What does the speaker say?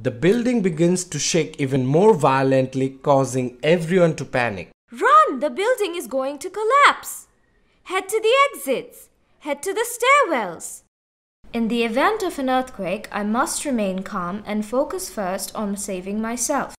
The building begins to shake even more violently, causing everyone to panic. Run! The building is going to collapse. Head to the exits. Head to the stairwells. In the event of an earthquake, I must remain calm and focus first on saving myself.